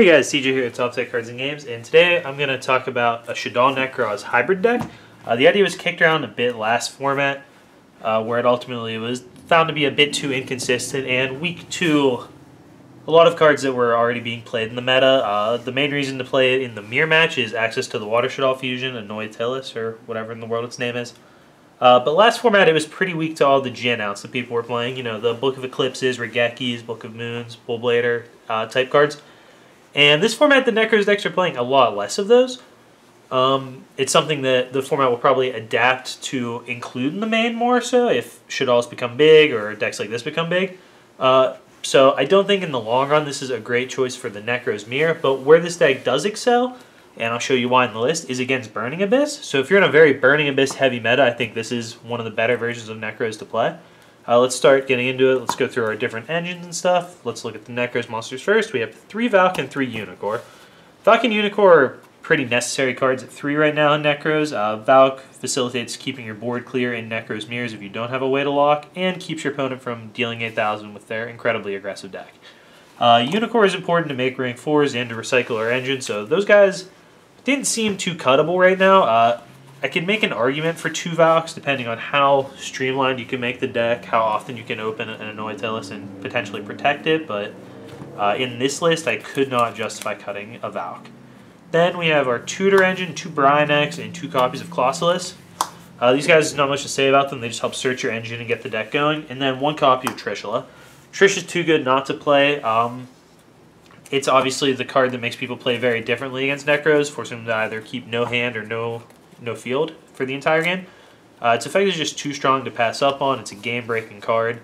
Hey guys, CJ here at Top Deck Cards and Games, and today I'm going to talk about a Shaddoll Nekroz hybrid deck. Uh, the idea was kicked around a bit last format, uh, where it ultimately was found to be a bit too inconsistent and weak to a lot of cards that were already being played in the meta. Uh, the main reason to play it in the mirror match is access to the Water Shaddoll Fusion, Annoy Tillis, or whatever in the world its name is. Uh, but last format, it was pretty weak to all the Gen outs that people were playing. You know, the Book of Eclipses, Raigekis, Book of Moons, Bullblader uh, type cards. And this format, the Nekroz decks are playing a lot less of those. Um, it's something that the format will probably adapt to include in the main more so if Shaddolls become big or decks like this become big. Uh, so I don't think in the long run this is a great choice for the Nekroz Mirror, but where this deck does excel, and I'll show you why in the list, is against Burning Abyss. So if you're in a very Burning Abyss heavy meta, I think this is one of the better versions of Nekroz to play. Uh, let's start getting into it. Let's go through our different engines and stuff. Let's look at the Nekroz monsters first. We have three Valk and three Unicorn. Valk and Unicorn are pretty necessary cards at three right now in Nekroz. Uh, Valk facilitates keeping your board clear in Necros mirrors if you don't have a way to lock, and keeps your opponent from dealing 8,000 with their incredibly aggressive deck. Uh, Unicorn is important to make rank 4s and to recycle our engine, so those guys didn't seem too cuttable right now. Uh, I can make an argument for two Valks depending on how streamlined you can make the deck, how often you can open an Annoy and potentially protect it, but uh, in this list I could not justify cutting a Valk. Then we have our Tutor engine, two Brionac, and two copies of Clausolas. Uh, these guys, not much to say about them, they just help search your engine and get the deck going. And then one copy of Trishula. Trish is too good not to play. Um, it's obviously the card that makes people play very differently against Nekroz, forcing them to either keep no hand or no no field for the entire game. Uh, its effect is just too strong to pass up on. It's a game-breaking card.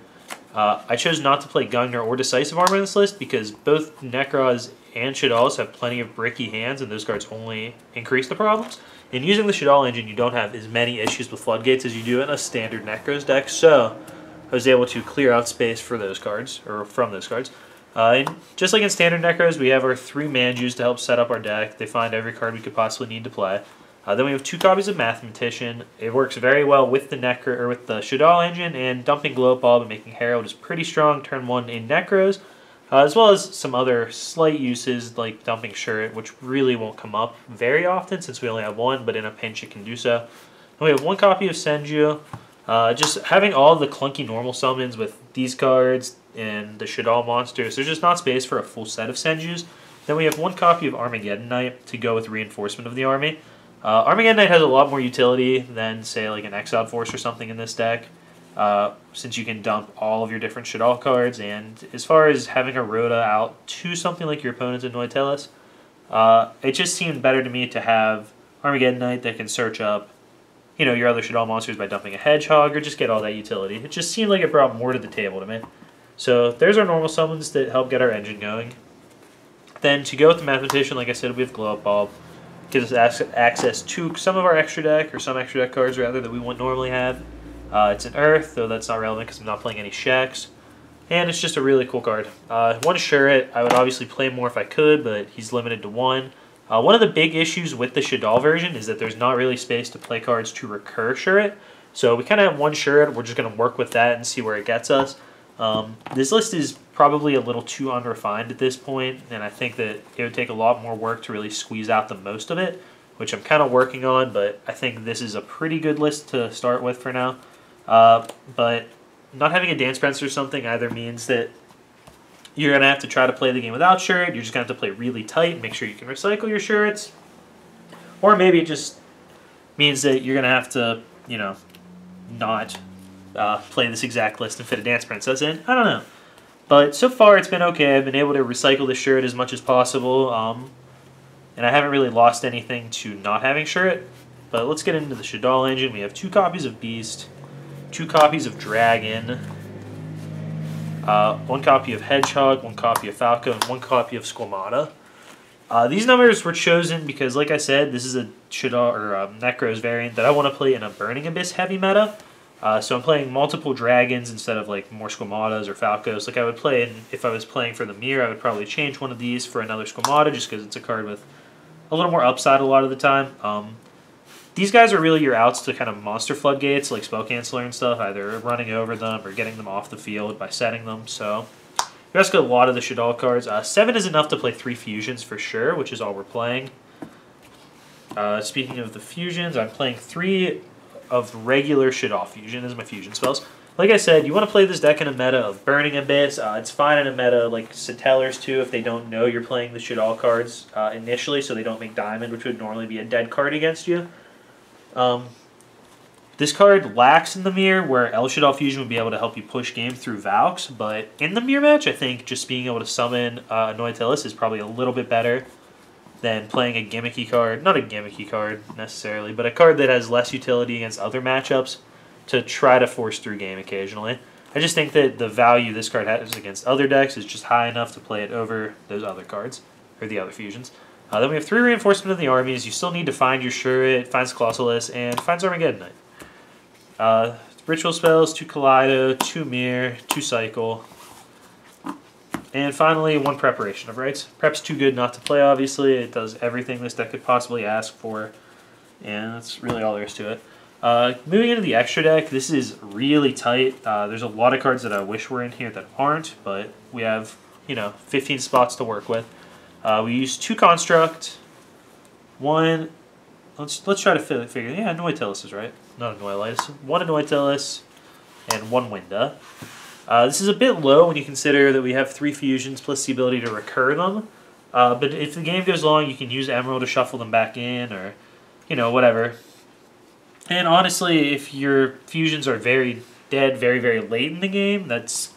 Uh, I chose not to play Gungnir or Decisive Armor in this list because both Nekroz and Shaddolls have plenty of bricky hands, and those cards only increase the problems. In using the Shaddoll engine, you don't have as many issues with Floodgates as you do in a standard Nekroz deck, so I was able to clear out space for those cards, or from those cards. Uh, and just like in standard Nekroz, we have our three Manjus to help set up our deck. They find every card we could possibly need to play. Uh, then we have two copies of Mathematician. It works very well with the Necro or with the Shaddoll engine, and dumping Glow Bulb and making Herald is pretty strong turn one in Nekroz, uh, as well as some other slight uses like dumping Shurit, which really won't come up very often since we only have one, but in a pinch it can do so. We have one copy of Senju. Uh, just having all the clunky normal summons with these cards and the Shaddoll monsters, there's just not space for a full set of Senjus. Then we have one copy of Armageddon Knight to go with reinforcement of the army. Uh, Armageddon Knight has a lot more utility than, say, like an Exiled Force or something in this deck, uh, since you can dump all of your different Shaddoll cards, and as far as having a Rhoda out to something like your opponent's Annoy Tillis, uh, it just seemed better to me to have Armageddon Knight that can search up, you know, your other Shaddoll monsters by dumping a Hedgehog, or just get all that utility. It just seemed like it brought more to the table to me. So there's our normal summons that help get our engine going. Then to go with the Mathematician, like I said, we have Glow Up Bulb gives us access to some of our extra deck, or some extra deck cards rather, that we wouldn't normally have. Uh, it's an Earth, though that's not relevant because I'm not playing any Sheks. And it's just a really cool card. Uh, one Shurit, I would obviously play more if I could, but he's limited to one. Uh, one of the big issues with the Shaddoll version is that there's not really space to play cards to recur Shurit. So we kind of have one Shurit, we're just going to work with that and see where it gets us. Um, this list is probably a little too unrefined at this point, and I think that it would take a lot more work to really squeeze out the most of it, which I'm kind of working on, but I think this is a pretty good list to start with for now. Uh, but not having a Dance Prince or something either means that you're going to have to try to play the game without Shurit, you're just going to have to play really tight, make sure you can recycle your Shurits, or maybe it just means that you're going to have to, you know, not uh, play this exact list and fit a Dance Princess in. I don't know. But so far it's been okay. I've been able to recycle the Shurit as much as possible. Um, and I haven't really lost anything to not having Shurit. But let's get into the Shaddoll engine. We have two copies of Beast, two copies of Dragon, uh, one copy of Hedgehog, one copy of Falco, and one copy of Squamata. Uh, these numbers were chosen because, like I said, this is a Shaddoll or um, Nekroz variant that I want to play in a Burning Abyss heavy meta. Uh, so I'm playing multiple dragons instead of like more Squamatas or Falcos. Like I would play, and if I was playing for the mirror, I would probably change one of these for another Squamata just because it's a card with a little more upside a lot of the time. Um, these guys are really your outs to kind of monster floodgates like Spell Canceller and stuff, either running over them or getting them off the field by setting them. So We also got a lot of the Shaddoll cards. Uh, seven is enough to play three fusions for sure, which is all we're playing. Uh, speaking of the fusions, I'm playing three of regular Shaddoll fusion as my fusion spells. Like I said, you want to play this deck in a meta of Burning Abyss. Uh, it's fine in a meta like Settlers too if they don't know you're playing the Shaddoll cards uh, initially, so they don't make Diamond, which would normally be a dead card against you. Um, this card lacks in the mirror, where El Shaddoll Fusion would be able to help you push game through Valks, but in the mirror match, I think just being able to summon uh, is probably a little bit better than playing a gimmicky card. Not a gimmicky card necessarily, but a card that has less utility against other matchups to try to force through game occasionally. I just think that the value this card has against other decks is just high enough to play it over those other cards, or the other fusions. Uh, then we have three reinforcement of the armies. You still need to find your Shurit, finds Clausolas, and finds Armageddon Knight. Uh, ritual spells, two Kaleido, two Mirror, two Cycle. And finally, one Preparation of Rites. Prep's too good not to play, obviously. It does everything this deck could possibly ask for, and that's really all there is to it. Uh, moving into the extra deck, this is really tight. Uh, there's a lot of cards that I wish were in here that aren't, but we have, you know, 15 spots to work with. Uh, we use two Construct, one, let's let's try to figure, yeah, Annoy-Tillus is right, not Annoy-Litis. One Annoy-Tillus and one Winda. Uh, this is a bit low when you consider that we have three fusions plus the ability to recur them. Uh, but if the game goes long, you can use Emerald to shuffle them back in or, you know, whatever. And honestly, if your fusions are very dead very, very late in the game, that's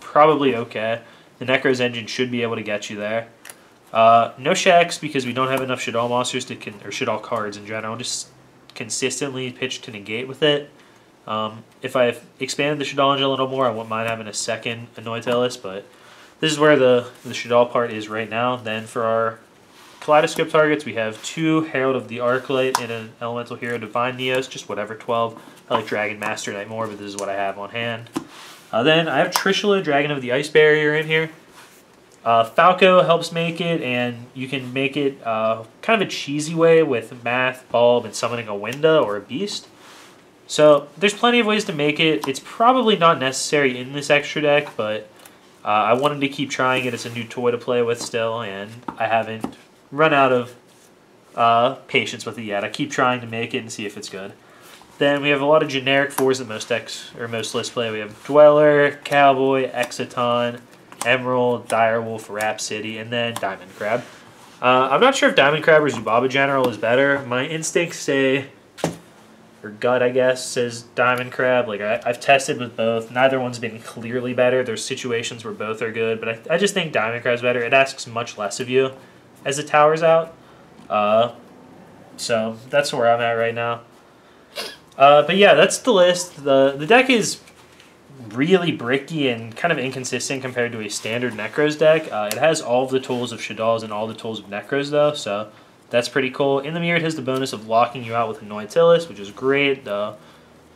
probably okay. The Nekroz engine should be able to get you there. Uh, no shacks because we don't have enough Shaddoll monsters to con or Shaddoll cards in general. Just consistently pitch to negate with it. Um, if I expanded the Shaddoll a little more, I wouldn't mind having a second Annoy-Tillus, but this is where the, the Shaddoll part is right now. Then for our Kaleidoscope targets, we have two Herald of the Arclight and an Elemental Hero Divine Neos, just whatever, 12. I like Dragon Master Knight more, but this is what I have on hand. Uh, then I have Trishula, Dragon of the Ice Barrier in here. Uh, Falco helps make it, and you can make it uh, kind of a cheesy way with Math, Bulb, and summoning a Winda or a Beast. So there's plenty of ways to make it. It's probably not necessary in this extra deck, but uh, I wanted to keep trying it. It's a new toy to play with still, and I haven't run out of uh, patience with it yet. I keep trying to make it and see if it's good. Then we have a lot of generic fours that most decks or most lists play. We have Dweller, Cowboy, Exciton, Emerald, Direwolf, Rhapsody, and then Diamond Crab. Uh, I'm not sure if Diamond Crab or Zubaba General is better. My instincts say, or gut, I guess, says Diamond Crab. Like I, have tested with both. Neither one's been clearly better. There's situations where both are good, but I, I just think Diamond Crab's better. It asks much less of you as the tower's out. Uh, so that's where I'm at right now. Uh, but yeah, that's the list. The the deck is really bricky and kind of inconsistent compared to a standard Nekroz deck. Uh, it has all of the tools of Shaddolls and all the tools of Nekroz, though, so that's pretty cool. In the mirror, it has the bonus of locking you out with Annoy-Tillus, which is great. Uh,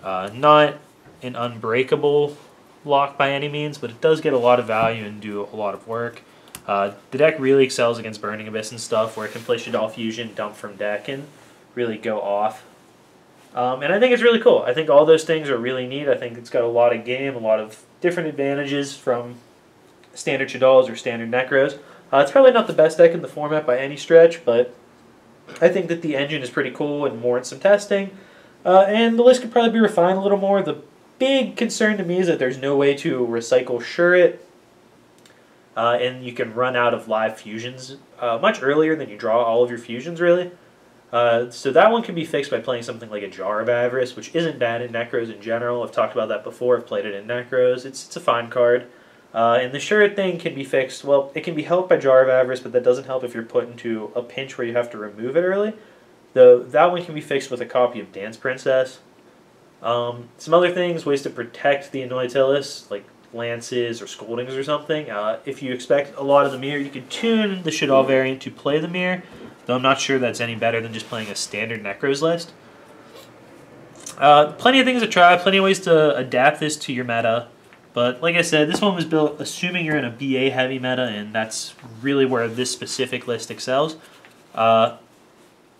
uh, not an unbreakable lock by any means, but it does get a lot of value and do a lot of work. Uh, the deck really excels against Burning Abyss and stuff, where it can play Shaddoll Fusion, dump from deck, and really go off. Um, and I think it's really cool. I think all those things are really neat. I think it's got a lot of game, a lot of different advantages from standard Shaddolls or standard Nekroz. Uh, it's probably not the best deck in the format by any stretch, but I think that the engine is pretty cool and warrants some testing. Uh, and the list could probably be refined a little more. The big concern to me is that there's no way to recycle Shurit uh, and you can run out of live fusions uh, much earlier than you draw all of your fusions, really. Uh, so that one can be fixed by playing something like a Jar of Avarice, which isn't bad in Nekroz in general. I've talked about that before. I've played it in Nekroz. It's, it's a fine card. Uh, and the Shurit thing can be fixed. Well, it can be helped by Jar of Avarice, but that doesn't help if you're put into a pinch where you have to remove it early. Though that one can be fixed with a copy of Dance Princess. Um, some other things, ways to protect the Annoy-Tillus, like lances or scoldings or something. Uh, if you expect a lot of the mirror, you can tune the Shaddoll variant to play the mirror, though I'm not sure that's any better than just playing a standard Nekroz list. Uh, plenty of things to try, plenty of ways to adapt this to your meta. But like I said, this one was built assuming you're in a BA heavy meta, and that's really where this specific list excels. Uh,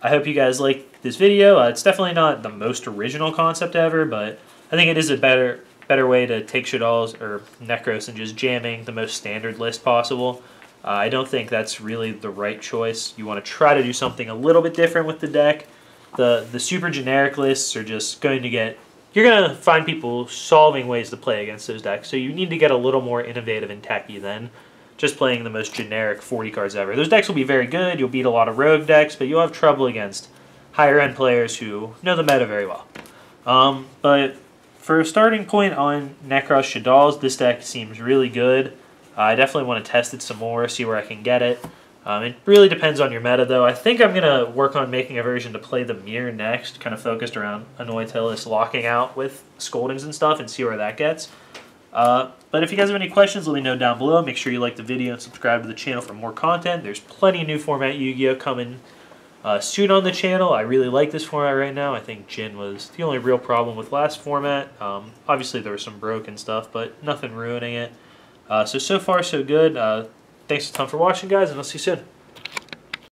I hope you guys like this video. Uh, it's definitely not the most original concept ever, but I think it is a better better way to take Shaddolls or Nekroz and just jamming the most standard list possible. Uh, I don't think that's really the right choice. You want to try to do something a little bit different with the deck. The the super generic lists are just going to get you're going to find people solving ways to play against those decks. So you need to get a little more innovative and techy than just playing the most generic 40 cards ever. Those decks will be very good. You'll beat a lot of rogue decks, but you'll have trouble against higher end players who know the meta very well. Um, but for a starting point on Nekroz Shaddolls, this deck seems really good. I definitely want to test it some more, see where I can get it. Um, it really depends on your meta, though. I think I'm going to work on making a version to play the Mirror next, kind of focused around Annoy locking out with Scoldings and stuff, and see where that gets. Uh, but if you guys have any questions, let me know down below. Make sure you like the video and subscribe to the channel for more content. There's plenty of new format Yu-Gi-Oh! coming uh, soon on the channel. I really like this format right now. I think Jin was the only real problem with last format. Um, obviously, there was some broken stuff, but nothing ruining it. Uh, so, so far, so good. Thanks a ton for watching, guys, and I'll see you soon.